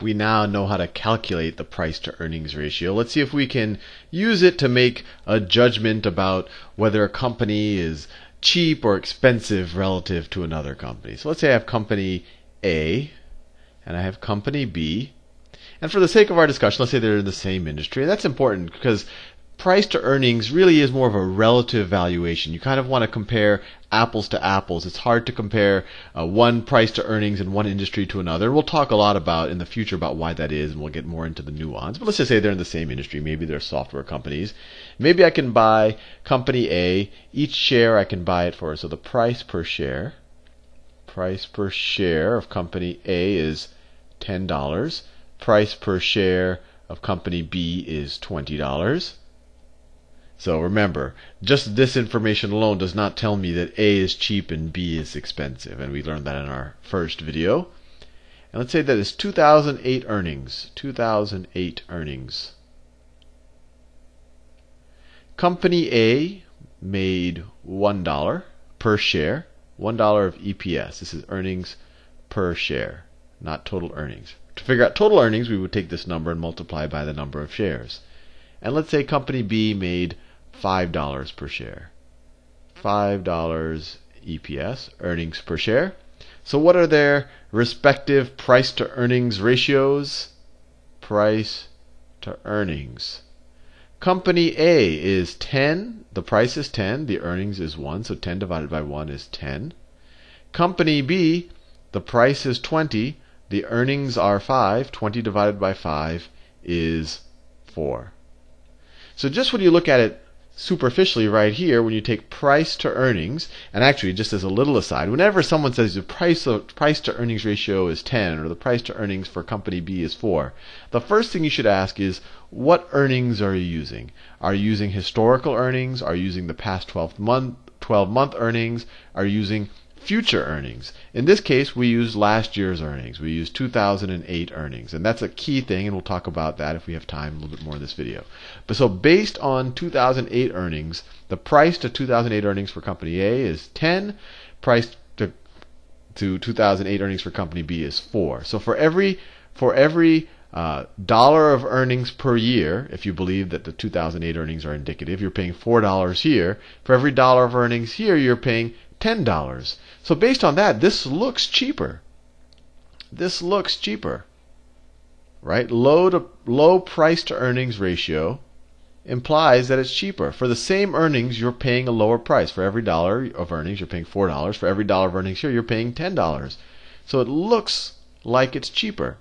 we now know how to calculate the price to earnings ratio. Let's see if we can use it to make a judgment about whether a company is cheap or expensive relative to another company. So let's say I have company A and I have company B. And for the sake of our discussion, let's say they're in the same industry. And that's important because price to earnings really is more of a relative valuation. You kind of want to compare apples to apples. It's hard to compare uh, one price to earnings in one industry to another. We'll talk a lot about in the future about why that is, and we'll get more into the nuance. But let's just say they're in the same industry. Maybe they're software companies. Maybe I can buy company A. Each share I can buy it for. So the price per share, price per share of company A is ten dollars. Price per share of company B is twenty dollars. So remember, just this information alone does not tell me that A is cheap and B is expensive. And we learned that in our first video. And let's say that is 2008 earnings. 2008 earnings. Company A made $1 per share. $1 of EPS. This is earnings per share, not total earnings. To figure out total earnings, we would take this number and multiply by the number of shares. And let's say company B made $5 per share. $5 EPS, earnings per share. So what are their respective price to earnings ratios? Price to earnings. Company A is 10, the price is 10, the earnings is 1, so 10 divided by 1 is 10. Company B, the price is 20, the earnings are 5, 20 divided by 5 is 4. So just when you look at it superficially right here, when you take price to earnings, and actually just as a little aside, whenever someone says the price price to earnings ratio is 10 or the price to earnings for company B is 4, the first thing you should ask is what earnings are you using? Are you using historical earnings? Are you using the past 12 month 12 month earnings? Are you using future earnings. In this case, we use last year's earnings. We use 2008 earnings. And that's a key thing, and we'll talk about that if we have time a little bit more in this video. But so based on 2008 earnings, the price to 2008 earnings for company A is 10. Price to, to 2008 earnings for company B is 4. So for every for every uh, dollar of earnings per year, if you believe that the 2008 earnings are indicative, you're paying $4 here. For every dollar of earnings here, you're paying $10. So based on that, this looks cheaper. This looks cheaper. Right? Low to low price to earnings ratio implies that it's cheaper. For the same earnings, you're paying a lower price. For every dollar of earnings, you're paying $4. For every dollar of earnings here, you're paying $10. So it looks like it's cheaper.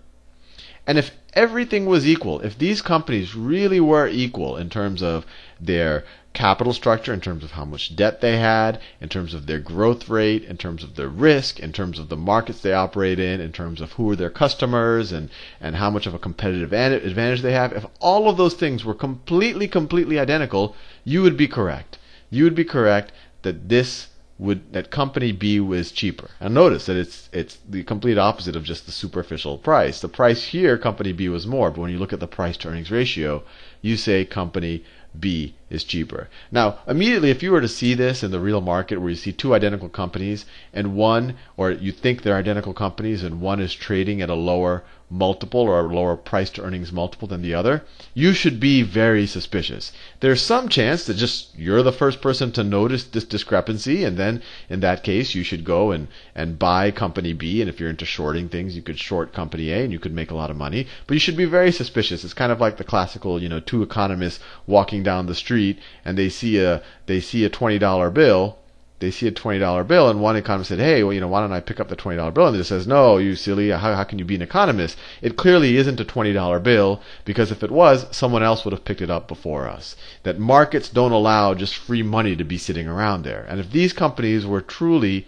And if everything was equal, if these companies really were equal in terms of their capital structure, in terms of how much debt they had, in terms of their growth rate, in terms of their risk, in terms of the markets they operate in, in terms of who are their customers and, and how much of a competitive advantage they have, if all of those things were completely, completely identical, you would be correct. You would be correct that this would that company B was cheaper. And notice that it's it's the complete opposite of just the superficial price. The price here, company B was more, but when you look at the price to earnings ratio, you say company B is cheaper. Now, immediately, if you were to see this in the real market where you see two identical companies and one, or you think they're identical companies and one is trading at a lower multiple or a lower price to earnings multiple than the other, you should be very suspicious. There's some chance that just you're the first person to notice this discrepancy, and then in that case, you should go and, and buy company B. And if you're into shorting things, you could short company A and you could make a lot of money. But you should be very suspicious. It's kind of like the classical, you know, two economists walking down the street and they see a they see a twenty dollar bill they see a twenty dollar bill, and one economist said, "Hey, well, you know, why don't I pick up the twenty dollar bill?" And it says, "No, you silly! How, how can you be an economist? It clearly isn't a twenty dollar bill because if it was, someone else would have picked it up before us. That markets don't allow just free money to be sitting around there. And if these companies were truly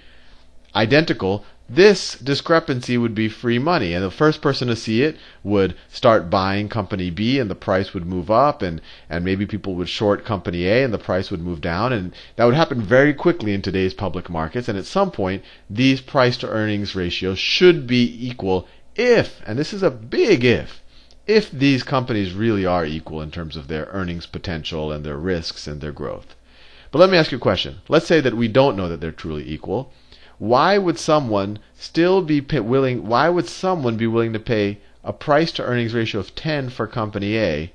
identical, this discrepancy would be free money. And the first person to see it would start buying company B and the price would move up and, and maybe people would short company A and the price would move down. And that would happen very quickly in today's public markets. And at some point, these price to earnings ratios should be equal if, and this is a big if, if these companies really are equal in terms of their earnings potential and their risks and their growth. But let me ask you a question. Let's say that we don't know that they're truly equal why would someone still be willing why would someone be willing to pay a price to earnings ratio of 10 for company A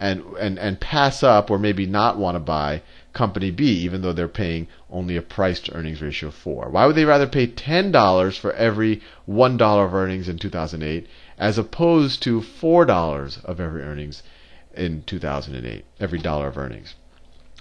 and, and, and pass up or maybe not want to buy company B, even though they're paying only a price to earnings ratio of 4? Why would they rather pay $10 for every $1 of earnings in 2008 as opposed to $4 of every earnings in 2008, every dollar of earnings?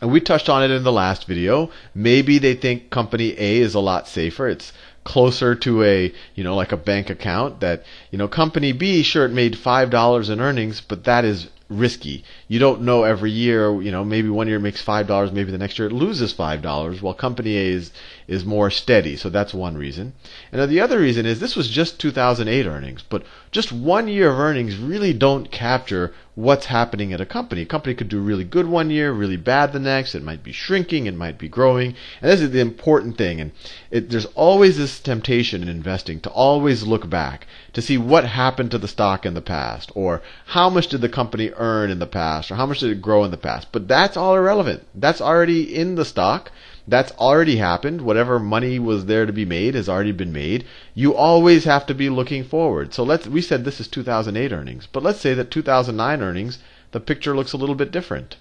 And we touched on it in the last video. Maybe they think company A is a lot safer. It's closer to a, you know, like a bank account that, you know, company B, sure, it made $5 in earnings, but that is risky. You don't know every year, you know, maybe one year it makes $5, maybe the next year it loses $5, while company A is, is more steady. So that's one reason. And the other reason is this was just 2008 earnings, but just one year of earnings really don't capture what's happening at a company. A company could do really good one year, really bad the next. It might be shrinking, it might be growing. And this is the important thing. And it, there's always this temptation in investing to always look back to see what happened to the stock in the past, or how much did the company earn in the past, or how much did it grow in the past. But that's all irrelevant. That's already in the stock. That's already happened. Whatever money was there to be made has already been made. You always have to be looking forward. So let's we said this is 2008 earnings, but let's say that 2009 earnings, the picture looks a little bit different.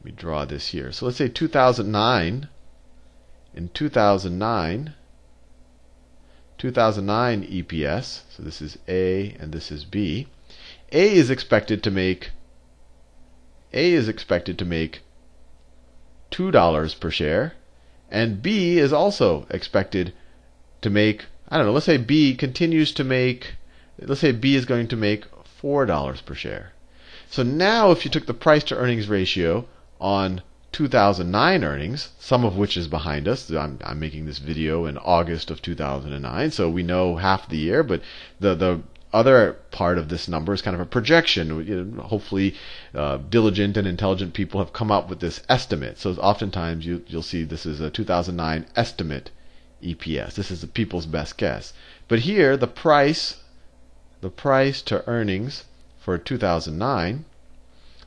Let me draw this here. So let's say 2009 in 2009 2009 EPS, so this is A and this is B. A is expected to make A is expected to make $2 per share, and B is also expected to make, I don't know, let's say B continues to make, let's say B is going to make $4 per share. So now if you took the price to earnings ratio on 2009 earnings, some of which is behind us. I'm, I'm, making this video in August of 2009, so we know half the year, but the, the other part of this number is kind of a projection. You know, hopefully, uh, diligent and intelligent people have come up with this estimate. So oftentimes you, you'll see this is a 2009 estimate EPS. This is the people's best guess. But here, the price, the price to earnings for 2009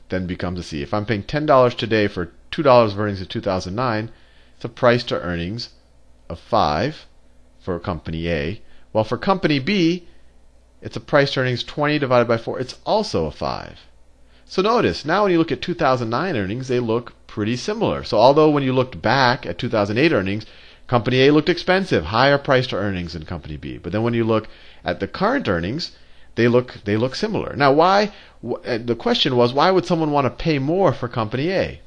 then becomes a C. If I'm paying $10 today for $2 of earnings in 2009, it's a price to earnings of 5 for company A. While for company B, it's a price earnings 20 divided by 4. It's also a 5. So notice, now when you look at 2009 earnings, they look pretty similar. So although when you looked back at 2008 earnings, company A looked expensive, higher price to earnings than company B. But then when you look at the current earnings, they look they look similar. Now, why? Uh, the question was, why would someone want to pay more for company A?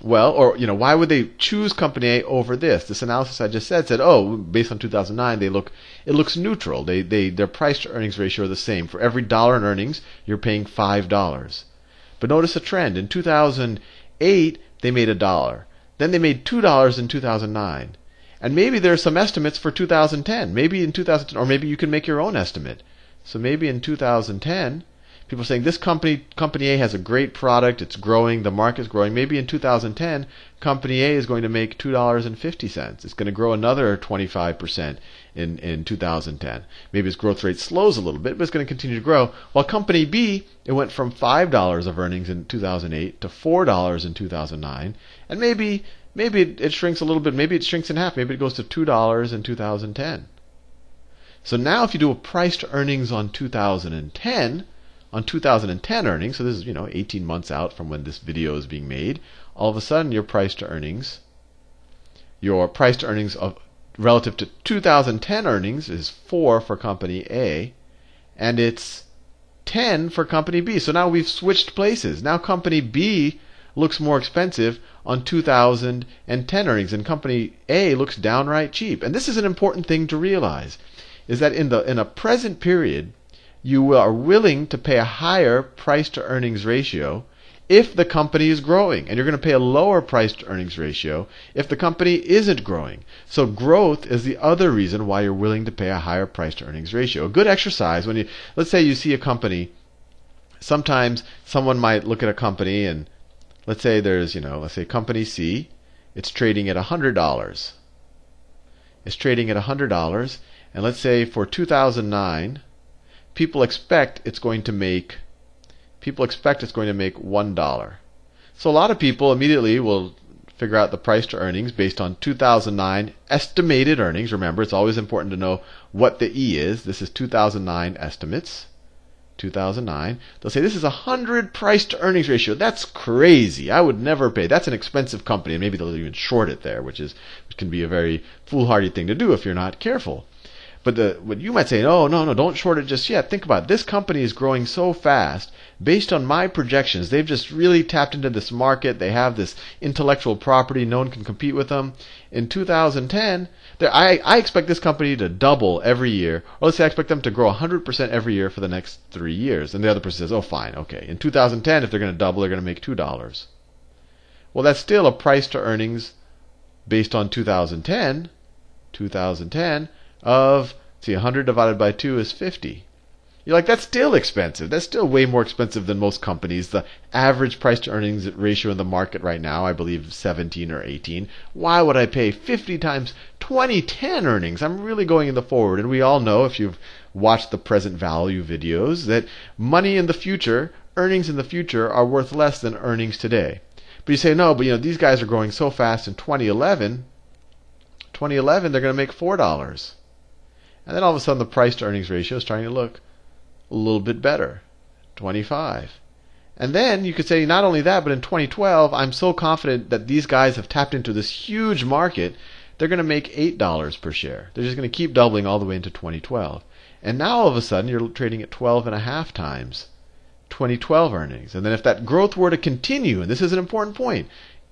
Well, or you know, why would they choose company A over this? This analysis I just said said, oh, based on 2009, they look it looks neutral. They they their price to earnings ratio are the same. For every dollar in earnings, you're paying five dollars. But notice a trend. In 2008, they made a dollar. Then they made two dollars in 2009. And maybe there are some estimates for 2010. Maybe in 2010, or maybe you can make your own estimate. So maybe in 2010, people saying this company company A has a great product, it's growing, the market's growing. Maybe in 2010, company A is going to make $2.50. It's going to grow another 25% in in 2010. Maybe its growth rate slows a little bit, but it's going to continue to grow. While company B, it went from $5 of earnings in 2008 to $4 in 2009, and maybe maybe it, it shrinks a little bit, maybe it shrinks in half, maybe it goes to $2 in 2010. So now if you do a price to earnings on 2010, on 2010 earnings, so this is, you know, 18 months out from when this video is being made, all of a sudden your price to earnings, your price to earnings of relative to 2010 earnings is 4 for company A, and it's 10 for company B. So now we've switched places. Now company B looks more expensive on 2010 earnings, and company A looks downright cheap. And this is an important thing to realize is that in the in a present period you are willing to pay a higher price to earnings ratio if the company is growing. And you're going to pay a lower price to earnings ratio if the company isn't growing. So growth is the other reason why you're willing to pay a higher price to earnings ratio. A good exercise when you let's say you see a company sometimes someone might look at a company and let's say there's, you know, let's say company C, it's trading at $100. It's trading at $100 and let's say for 2009 people expect it's going to make people expect it's going to make one dollar. So a lot of people immediately will figure out the price to earnings based on 2009 estimated earnings. Remember, it's always important to know what the E is. This is 2009 estimates. 2009. They'll say this is a 100 price to earnings ratio. That's crazy. I would never pay. That's an expensive company. And maybe they'll even short it there, which is which can be a very foolhardy thing to do if you're not careful. But the, what you might say, oh, no, no, don't short it just yet. Think about it. This company is growing so fast. Based on my projections, they've just really tapped into this market. They have this intellectual property. No one can compete with them. In 2010, I, I expect this company to double every year. Or let's say I expect them to grow 100% every year for the next three years. And the other person says, oh, fine, okay. In 2010, if they're going to double, they're going to make $2. Well, that's still a price to earnings based on 2010. 2010 of see 100 divided by 2 is 50. You're like that's still expensive. That's still way more expensive than most companies. The average price to earnings ratio in the market right now, I believe 17 or 18. Why would I pay 50 times 2010 earnings? I'm really going in the forward and we all know if you've watched the present value videos that money in the future, earnings in the future are worth less than earnings today. But you say no, but you know these guys are growing so fast in 2011 2011 they're going to make $4. And then all of a sudden the price to earnings ratio is starting to look a little bit better 25. And then you could say not only that, but in 2012, I'm so confident that these guys have tapped into this huge market, they're going to make $8 per share. They're just going to keep doubling all the way into 2012. And now all of a sudden you're trading at 12 and a half times 2012 earnings. And then if that growth were to continue, and this is an important point,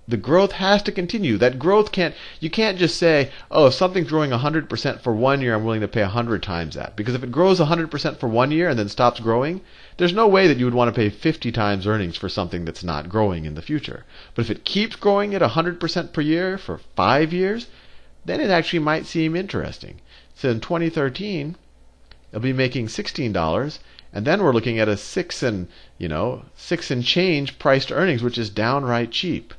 the growth has to continue. That growth can't, you can't just say, oh, if something's growing 100% for one year, I'm willing to pay 100 times that. Because if it grows 100% for one year and then stops growing, there's no way that you would want to pay 50 times earnings for something that's not growing in the future. But if it keeps growing at 100% per year for five years, then it actually might seem interesting. So in 2013, it'll be making $16, and then we're looking at a six and, you know, six and change price to earnings, which is downright cheap.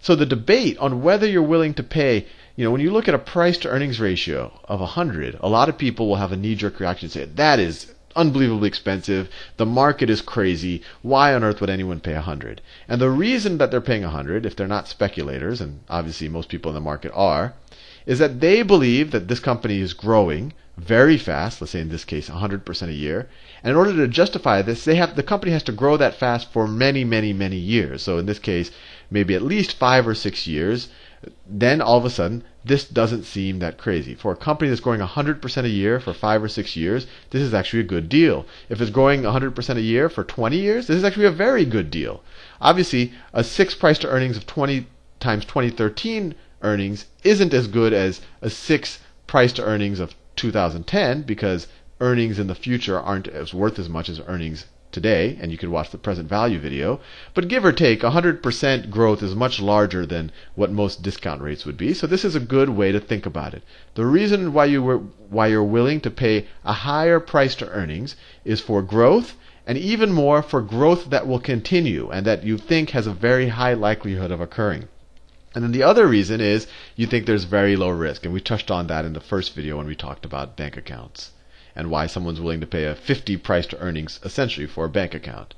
So the debate on whether you're willing to pay, you know, when you look at a price to earnings ratio of 100, a lot of people will have a knee jerk reaction and say, that is unbelievably expensive. The market is crazy. Why on earth would anyone pay 100? And the reason that they're paying 100, if they're not speculators, and obviously most people in the market are, is that they believe that this company is growing very fast, let's say in this case 100% a year. And in order to justify this, they have the company has to grow that fast for many, many, many years. So in this case, maybe at least 5 or 6 years. Then all of a sudden, this doesn't seem that crazy. For a company that's growing 100% a year for 5 or 6 years, this is actually a good deal. If it's growing 100% a year for 20 years, this is actually a very good deal. Obviously, a 6 price to earnings of 20 times 2013 earnings isn't as good as a 6 price to earnings of 2010 because earnings in the future aren't as worth as much as earnings today, and you could watch the present value video. But give or take, 100% growth is much larger than what most discount rates would be. So this is a good way to think about it. The reason why you were, why you're willing to pay a higher price to earnings is for growth and even more for growth that will continue and that you think has a very high likelihood of occurring. And then the other reason is you think there's very low risk. And we touched on that in the first video when we talked about bank accounts and why someone's willing to pay a 50 price to earnings essentially for a bank account.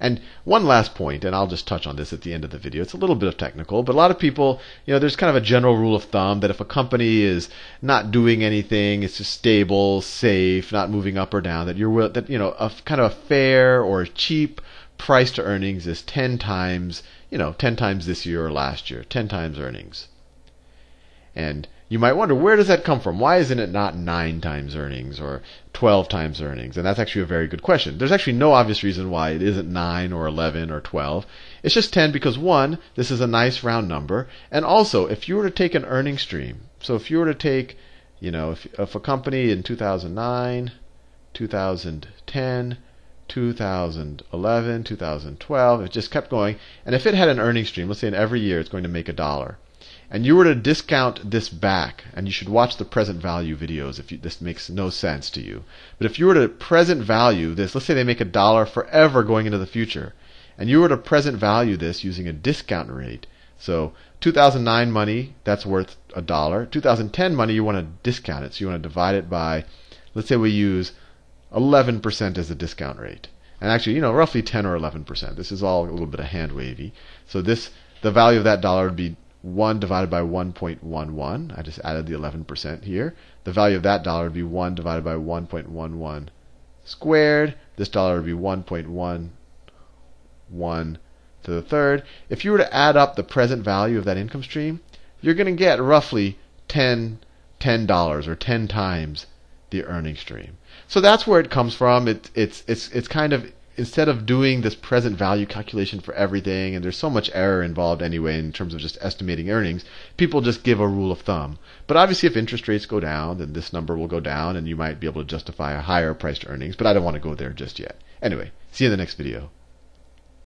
And one last point, and I'll just touch on this at the end of the video. It's a little bit of technical, but a lot of people, you know, there's kind of a general rule of thumb that if a company is not doing anything, it's just stable, safe, not moving up or down, that you're that you know, a kind of a fair or cheap price to earnings is 10 times you know, 10 times this year or last year, 10 times earnings. And you might wonder, where does that come from? Why isn't it not 9 times earnings or 12 times earnings? And that's actually a very good question. There's actually no obvious reason why it isn't 9 or 11 or 12. It's just 10 because, one, this is a nice round number. And also, if you were to take an earning stream, so if you were to take, you know, if, if a company in 2009, 2010, 2011, 2012. It just kept going. And if it had an earning stream, let's say in every year it's going to make a dollar, and you were to discount this back, and you should watch the present value videos if you, this makes no sense to you. But if you were to present value this, let's say they make a dollar forever going into the future, and you were to present value this using a discount rate. So 2009 money, that's worth a dollar. 2010 money, you want to discount it. So you want to divide it by, let's say we use 11% as a discount rate. And actually, you know, roughly 10 or 11%. This is all a little bit of hand wavy. So this, the value of that dollar would be 1 divided by 1.11. I just added the 11% here. The value of that dollar would be 1 divided by 1.11 squared. This dollar would be 1.11 to the third. If you were to add up the present value of that income stream, you're going to get roughly 10 $10 or 10 times the earning stream. So that's where it comes from. It, it's it's it's kind of instead of doing this present value calculation for everything, and there's so much error involved anyway in terms of just estimating earnings, people just give a rule of thumb. But obviously, if interest rates go down, then this number will go down, and you might be able to justify a higher price to earnings. But I don't want to go there just yet. Anyway, see you in the next video.